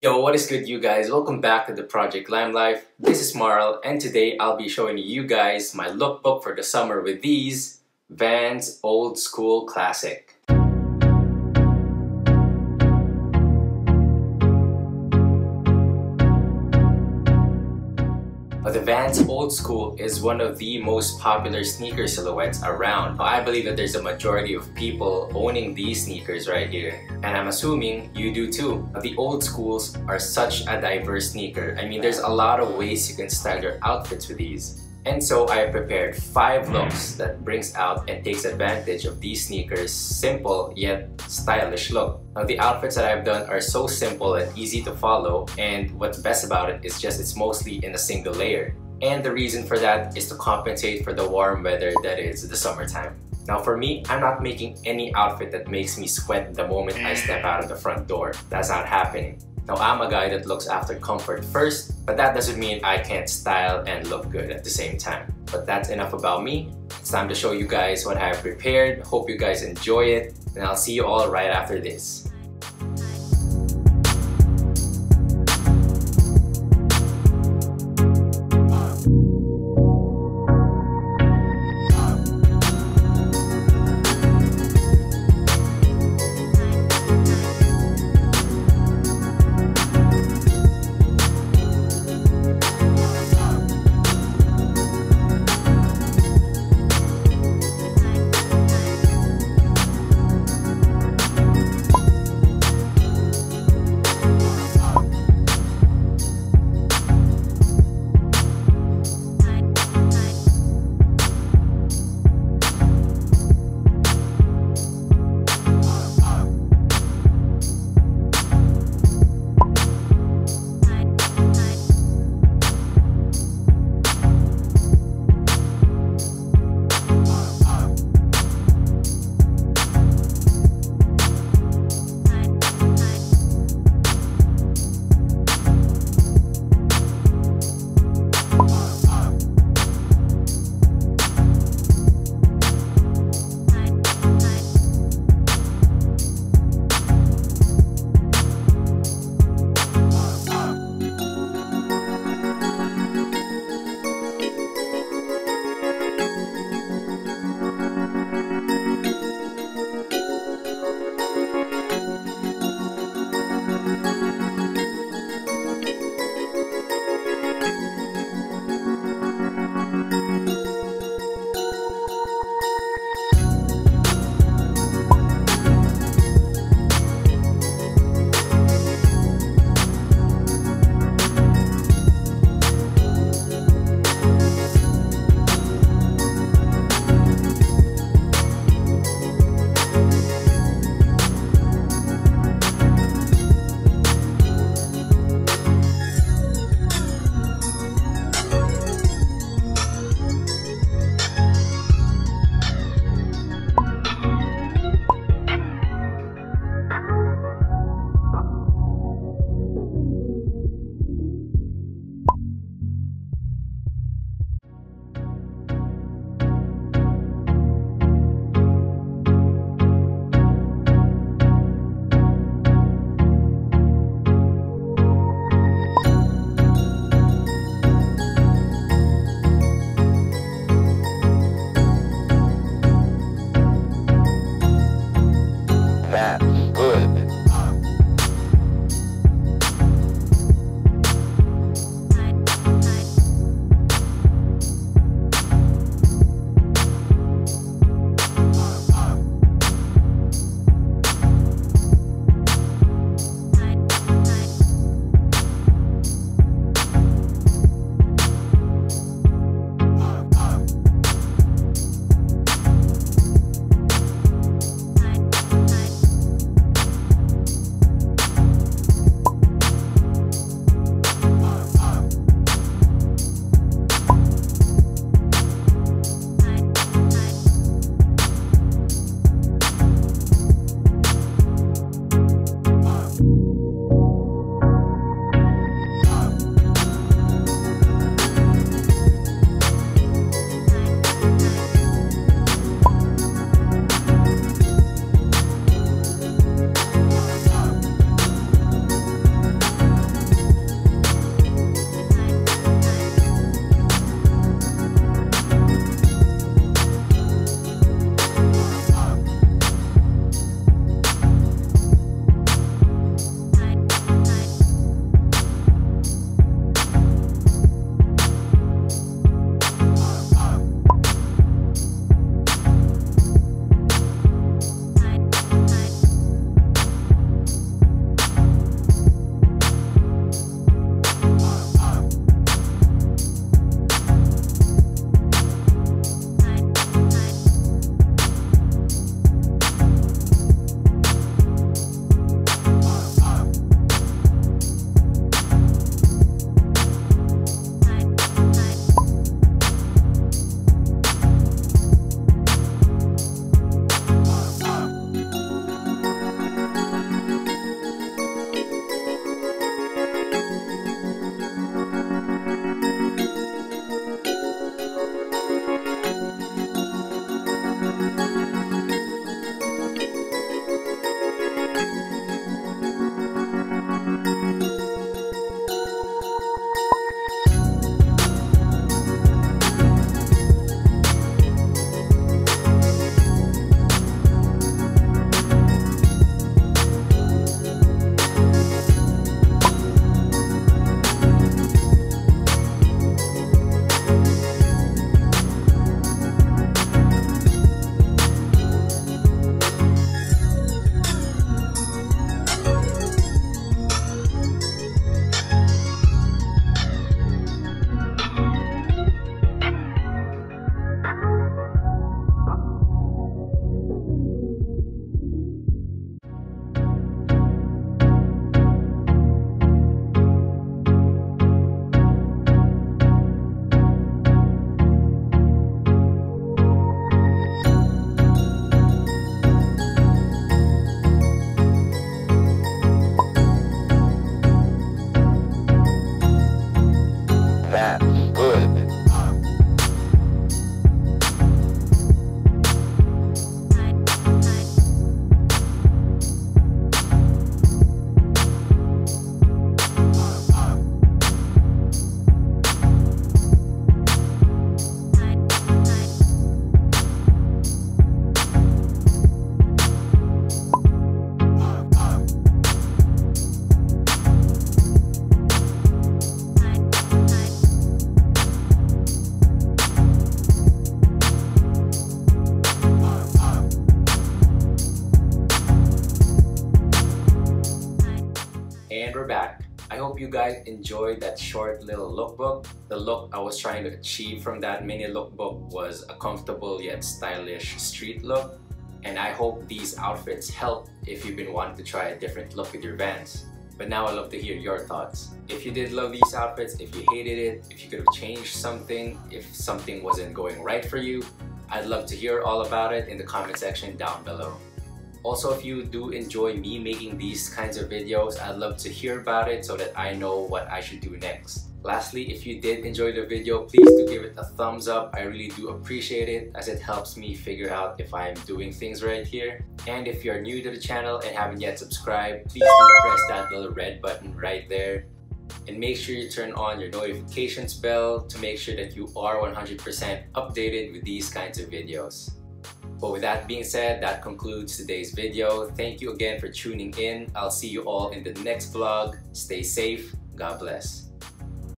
Yo, what is good you guys? Welcome back to the Project Lime Life. This is Marl and today I'll be showing you guys my lookbook for the summer with these Vans Old Skool Classic. The Vans Old Skool is one of the most popular sneaker silhouettes around. I believe that there's a majority of people owning these sneakers right here. And I'm assuming you do too. The Old Skools are such a diverse sneaker. I mean, there's a lot of ways you can style your outfits with these. And so I prepared 5 looks that brings out and takes advantage of these sneakers' simple yet stylish look. Now the outfits that I've done are so simple and easy to follow and what's best about it is just it's mostly in a single layer. And the reason for that is to compensate for the warm weather that is the summertime. Now for me, I'm not making any outfit that makes me sweat the moment I step out of the front door. That's not happening. Now I'm a guy that looks after comfort first, but that doesn't mean I can't style and look good at the same time. But that's enough about me. It's time to show you guys what I have prepared. Hope you guys enjoy it, and I'll see you all right after this. Hope you guys enjoyed that short little lookbook. The look I was trying to achieve from that mini lookbook was a comfortable yet stylish street look. And I hope these outfits help if you've been wanting to try a different look with your Vans. But now I'd love to hear your thoughts. If you did love these outfits, if you hated it, if you could have changed something, if something wasn't going right for you, I'd love to hear all about it in the comment section down below. Also, if you do enjoy me making these kinds of videos, I'd love to hear about it so that I know what I should do next. Lastly, if you did enjoy the video, please do give it a thumbs up. I really do appreciate it as it helps me figure out if I'm doing things right here. And if you're new to the channel and haven't yet subscribed, please do press that little red button right there. And make sure you turn on your notifications bell to make sure that you are 100% updated with these kinds of videos. But with that being said, that concludes today's video. Thank you again for tuning in. I'll see you all in the next vlog. Stay safe. God bless.